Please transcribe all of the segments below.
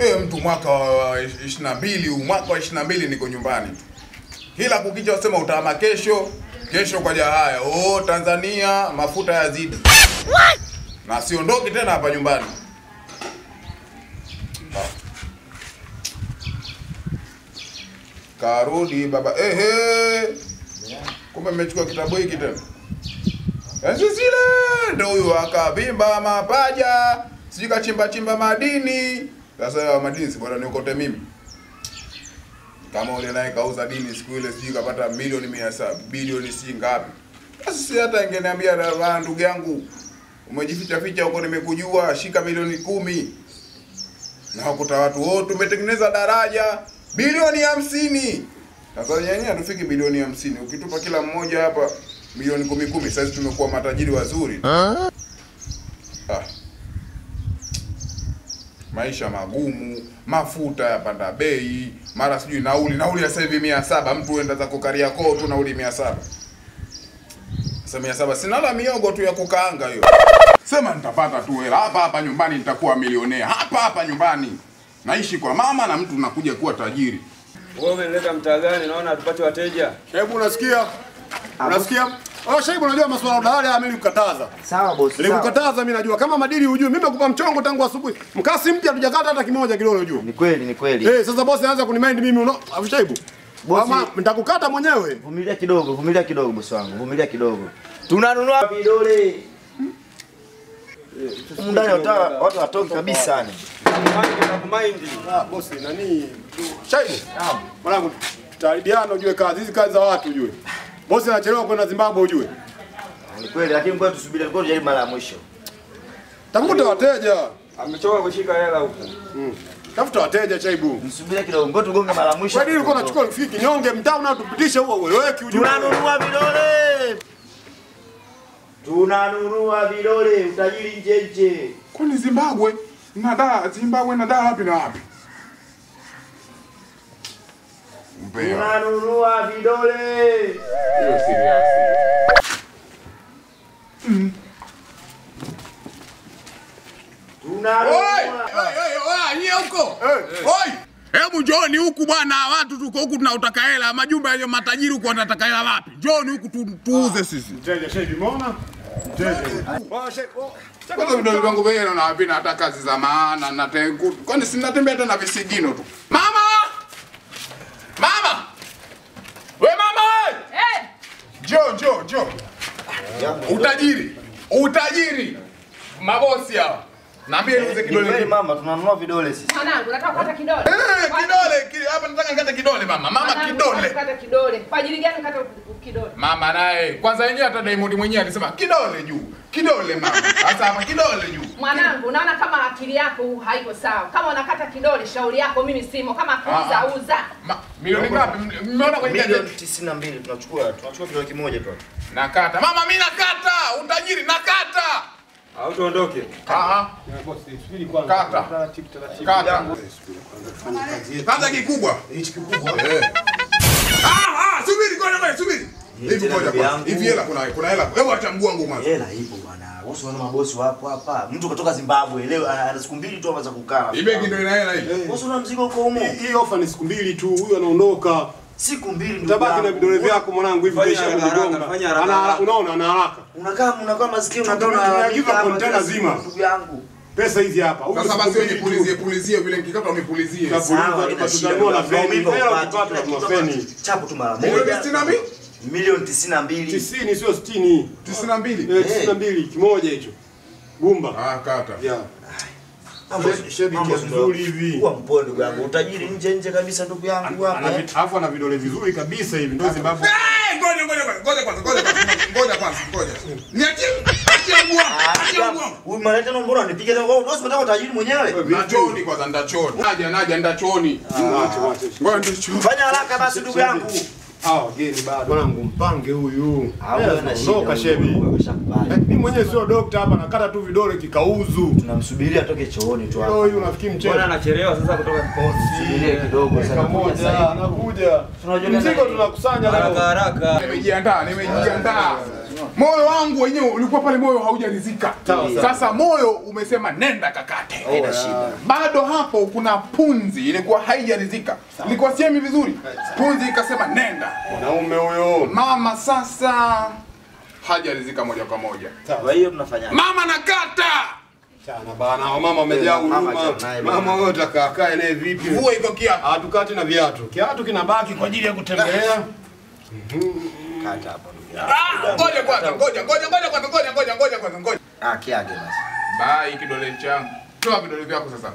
Eh, mtu mwaka wa 22 huu mwaka wa 22 niko nyumbani tu. hila kukicha usema utahama kesho, kesho kwa haya. Oh, Tanzania mafuta yazidi. Na siondoki tena hapa nyumbani. Ah. Karudi baba. Ehe. Kumbe mmechukua kitabu hiki tena. Enzi zile ndo huyu akavimba mapaja, sijui kachimba chimba madini. Sasa wa madini bwana, niokote mimi. Kama ule naye kauza dini siku ile sijui kapata milioni mia saba bilioni si ngapi. Sasa si hata ingeniambia na ndugu yangu umejificha ficha huko, nimekujua, shika milioni kumi na wakuta watu wote tumetengeneza daraja bilioni hamsini. Sasa yenyewe hatufiki bilioni hamsini. Ukitupa kila mmoja hapa milioni kumi kumi, sasa tumekuwa matajiri wazuri. Ah. Maisha magumu, mafuta yapanda bei, mara sijui nauli, nauli ya sasa hivi mia saba. Mtu uenda zako Kariakoo tu nauli mia saba. Sasa mia saba sina la miogo tu ya kukaanga hiyo. Sema nitapata tu hela hapa hapa nyumbani, nitakuwa milionea hapa hapa nyumbani. Naishi kwa mama na mtu nakuja kuwa tajiri. Wewe umenileta mtaa gani? Naona tupate wateja. Hebu unasikia? Unasikia? Oh, Shaibu unajua masuala ya dalali mimi nilikukataza. Sawa boss. sawa. Nilikukataza mimi najua kama madili hujui. Mimi nakupa mchongo tangu asubuhi. Mkasi mpya hatujakata hata kimoja kidogo unajua. Ni kweli, ni kweli. Eh, sasa bosi anaanza kunimind mimi uno. Shaibu. Bosi- Ama nitakukata mwenyewe. Vumilia kidogo, vumilia kidogo bosi wangu, vumilia kidogo. Tunanunua vidole. Humu ndani watu watoki kabisa yani. Mind. Ah, bosi nani? Shaibu. Mwanangu tutaribiana ujue kazi. Hizi kazi za watu ujue. Bosi anachelewa kwenda Zimbabwe ujue. Ni kweli lakini ngoja tusubiri, ngoja tujaribu mara ya mwisho. Tafuta wateja. Amechoka kushika hela huko. Mm. Tafuta wateja chaibu. Nisubiri kidogo, ngoja tugonge mara ya mwisho. Kwa nini ulikuwa unachukua rafiki kinyonge mtaa unatupitisha huo ueleweki ujue. Tunanunua vidole. Tunanunua vidole, utajiri nje nje. Kwani Zimbabwe na da Zimbabwe na da wapi na wapi? Mpea. Unanunua vidole. Hiyo serious. Tunanunua. Nyie huko. Oi. Hebu njoni huku bwana, watu tuko huku tunautaka hela, majumba yenye matajiri huku wanataka hela wapi? Njoni huku tu, tuuze sisi. Mteja Shaibu umeona? Mteja. Oh, Shaibu. oh. Kwanza vidole vyangu vyenyewe naona havina hata kazi za maana. Kwani si natembea hata na visigino tu. Mama! We mama we! Eh, Njoo. Utajiri. Utajiri. Mabosi hawa. Naambia niuze Ni kidole kweli mama, tunanunua vidole sisi. mwanangu nataka kukata kidole. Eh, kidole, hapa nataka nikate kidole mama. Mama Mwanangu, nataka kidole. Kidole. Kwa ajili gani kata kidole? Mama naye kwanza yenyewe hata Diamond mwenyewe alisema kidole juu. Kidole mama. Sasa hapa kidole juu. Mwanangu, unaona kama akili yako haiko sawa. Kama unakata kidole, shauri yako, mimi simo. Kama kuuza Ah. uza. Milioni ngapi? Mmeona kwenye Milioni gazeti? 92 tunachukua, tunachukua kidole kimoja tu. Nakata. Mama mimi nakata. Utajiri nakata. Au tuondoke. Ah ah. Kata. Kata. Kikubwa. Hichi kikubwa. Eh. Ah ah, subiri ngoja ngoja subiri. Hivi ngoja kwanza. Hivi hela kuna kuna hela. Hebu acha mguu wangu mwanzo. Hela ipo bwana. Bosi wana mabosi wapo hapa. Mtu kutoka Zimbabwe leo ana ana siku mbili tu hapa za kukaa. Hii begi ndio ina hela hii. Bosi una mzigo uko humo. Hii- Hii ofa ni siku mbili tu, huyu anaondoka. Siku mbili ndio Utabaki na vidole vyako mwanangu hivi kesha fanya haraka, Ana haraka. unaona ana haraka. Unakaa unakaa maskini unatoa na kila siku, zima. Ndugu yangu. Pesa hizi hapa. Huyu Sasa basi wewe nipulizie pulizie vile nikikata unipulizie. haina na feni. Maumivu Hela na feni. chapo tu mara moja. wewe sina mimi Milioni 92. Tisini sio sitini. Tisini na mbili. Eh, tisini na mbili kimoja hicho. Gumba. Ah, kata. Yeah. Kuwa mpole ndugu yangu. Utajiri nje nje kabisa ndugu yangu hapa. Alafu ana vidole vizuri kabisa hivi. Ndio Zimbabwe. Eh, ngoja ngoja ngoja ngoja kwanza ngoja kwanza ngoja kwanza ngoja. Niachie wangu. Huyu mara tena mbona unipiga tena? Wewe unataka utajiri mwenyewe? Na chooni kwanza nda chooni. Naja naja nda chooni. Wacha wacha. Ngoja nda chooni. Fanya haraka basi ndugu yangu. Ah, wageni bado. Mwanangu mpange huyu. Anaondoka shebi. Eh, Mimi mwenyewe sio dokta hapa nakata tu vidole kikauzu. Tunamsubiria atoke chooni tu hapa. Huyu unafikiri mchezo? Bwana anachelewa sasa kutoka kikosi? Subiria kidogo sana. Moja anakuja. Tunajua Mzigo tunakusanya Haraka haraka. Nimejiandaa, nimejiandaa. Moyo wangu wenyewe ulikuwa pale, moyo haujaridhika. Sawa. Sasa moyo umesema nenda kakate. Haina shida. Bado hapo kuna punzi ilikuwa haijaridhika, ilikuwa siemi vizuri, punzi ikasema nenda. Mwanaume huyo. Mama sasa hajarizika moja kwa moja, Kwa hiyo tunafanya mama nakata, Chana bana, mama amejaa Mama huruma. Mama wewe utakaa kae naye vipi? Vua hivyo kia. Hatukati na viatu. Kiatu kinabaki kwa ajili ya kutembelea. kata hapo Ngoja kwanza, ngoja ngoja ngoja kwanza, ngoja ngoja ngoja kwanza, ngoja. Ah, kiage basi. Bai kidole changu, toa vidole vyako sasa.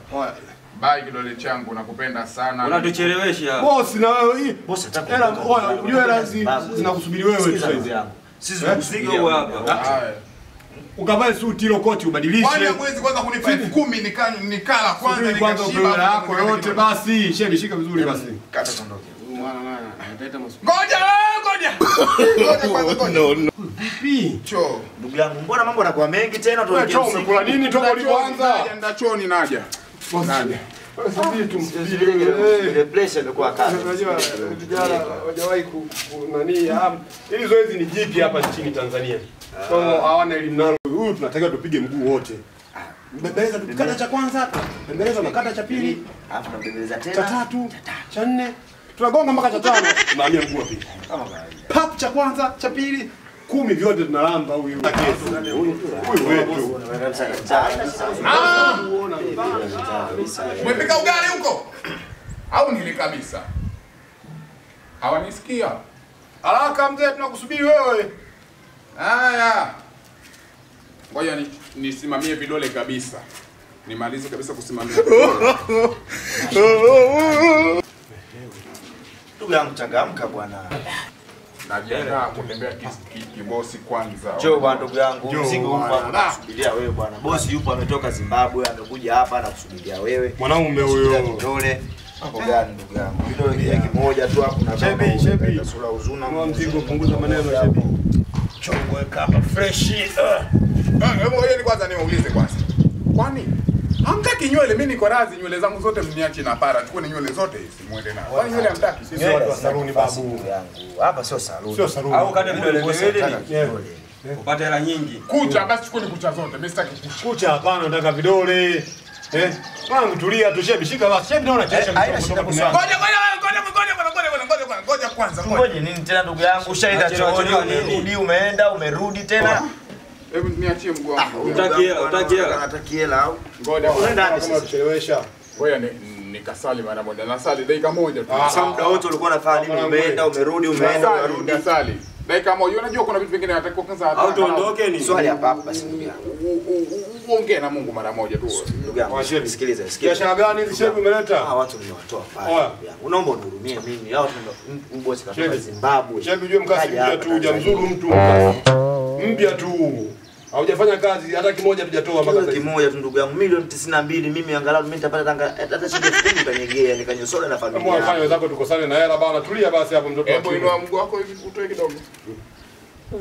Bye kidole changu, nakupenda sana. Unatuchelewesha. Boss na wewe hii. Boss nataka Hela, unajua hela zinakusubiri wewe tu hizi ndugu Sisi tunakusikia Piga hapa. Ukavae suti ile koti ubadilishe. Kwani mwezi kwanza kunipa 10,000 nikala nikala kwanza nikashiba. yako yote basi. Shebi shika vizuri basi. Kata tondoke. Mwana mwana. Ngoja Ndugu yangu, mbona mambo yanakuwa mengi tena? Umekula nini? Toka ulipoanza? Nenda chooni, Naja. Naja. Hili zoezi ni jipi hapa nchini Tanzania, hawana elimu nalo. Huyu tunatakiwa tupige mguu wote. Ah. Mbembeleza kata cha kwanza, mbembeleza na kata cha pili, cha tatu, cha nne. Tunagonga mpaka cha tano. Tunahamia mguu wa pili. Kama kawaida. Pap cha kwanza, cha pili, kumi vyote tunalamba huyu. Huyu wetu. Mwepika Umepika ugali huko? Au nili kabisa? Hawanisikia. Haraka mzee tunakusubiri wewe. Haya. Ngoja ni- nisimamie vidole kabisa. Nimalize kabisa kusimamia. Ndugu yangu changamka bwana. Najiandaa kutembea kibosi kwanza. Njoo bwana ndugu yangu. Mzigo huu kusubiria hapa wewe bwana. Bosi yupo ametoka Zimbabwe amekuja hapa na kusubiria wewe. Mwanaume huyo. Kidole. Hapo gani ndugu yangu? Kidole kile kimoja tu hapo na Shebi, shebi. sura uzuna. Mwa mzigo, punguza maneno, shebi. Chongo weka hapa fresh. Ah, Hebu ngoja ni kwanza niwaulize kwanza. Kwani Hamtaki nywele, mimi niko radhi nywele zangu zote mniache na para. Chukuni nywele zote simuende na. Kwa nywele hamtaki. Sisi watu wa saluni babu yangu. Hapa sio saluni. Sio saluni. Au kada nywele nywele upate hela nyingi. Kucha basi chukuni kucha zote. Mimi sitaki kucha. Kucha hapana, nataka vidole. Eh? Wangu tulia tu shebi shika basi. Shebi naona kesho. Eh, haina shida kusema. Ngoja ngoja ngoja ngoja ngoja ngoja ngoja ngoja kwanza. Ngoja nini tena ndugu yangu? Shaida chooni nini? Umeenda umerudi tena. Hebu niachie mguu wangu. Utaki hela, utaki hela. Unataki hela au? Ngoja Unaenda kama sasa? tuchelewesha. ngoja ni nikasali mara moja. Nasali dakika moja tu. Sasa muda wote ulikuwa unafanya nini? Umeenda, umerudi, umeenda, umerudi. nasali. Dakika moja. Unajua kuna vitu vingine natakiwa kwanza Au tuondoke ni? Swali hapa hapa basi ndugu yangu. Uongee na Mungu mara moja tu. Ndugu yangu, Washebi. nisikilize. sikiliza. Biashara gani hizi shebi umeleta? Ah, watu nimewatoa pale. Unaomba unihurumie mimi. Hao tu mbosi katoka Zimbabwe. Shebi ujue mkasi mpya tu, hujamzuru mtu mkasi. Mpya tu. Haujafanya kazi hata kimoja tujatoa mpaka sasa. kimoja tu ndugu yangu milioni 92 mimi angalau mimi nitapata tanga hata shilingi 10 utaniegea nikanyosole na Kama familia wafanya yangu. wenzako tukosane na hela bana, tulia basi hapo mtoto Hebu inua mguu wako hivi utoe kidogo.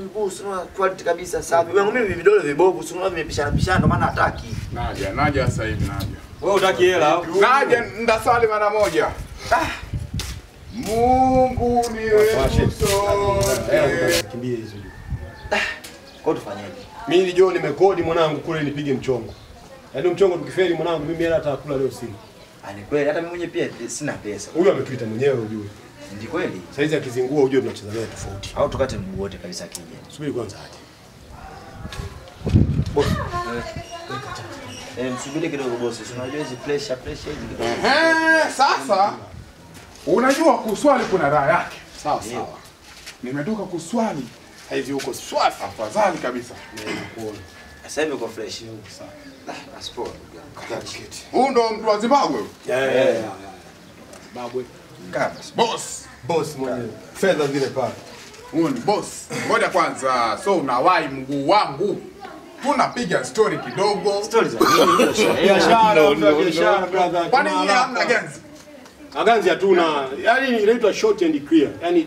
Mguu sio quality kabisa safi. Wangu mimi vidole vibovu, sio vimepishana pishana maana hataki. Naja, naja sasa hivi naja. Wewe utaki hela au? Naja ndasali mara moja. Mungu ni wetu sote. Kimbie hizo. Kwa hiyo tufanyeje? Mimi nilijua nimekodi mwanangu kule nipige mchongo. Yaani mchongo tukifeli mwanangu mimi hela hata atakula leo sina. Ah, ni kweli hata mimi mwenyewe pia sina pesa. Huyu ametuita mwenyewe ujue. Ndi kweli? Saizi akizingua ujue tunacheza naye tofauti. Au tukate mguu wote kabisa kija. Subiri kwanza aje. Eh, msubiri kidogo bosi. Unajua hizi pressure pressure hizi kidogo. Ehe, sasa unajua kuswali kuna raha yake. Sawa sawa. Nimetoka kuswali. Hivi huko swafi. Afadhali kabisa. Sasa hivi uko fresh. Ah. Huu ndo mtu wa Zimbabwe. Yeah, yeah, yeah, Zimbabwe. Babwe. Boss. Boss mwenyewe. Fedha zile pale. Huu ni boss. Ngoja kwanza. So unawahi mguu wangu. Tunapiga story kidogo. Story za nini? Biashara, biashara brother. Kwani hamna ganzi? Aganzi hatuna. Yaani inaitwa short and clear. Yaani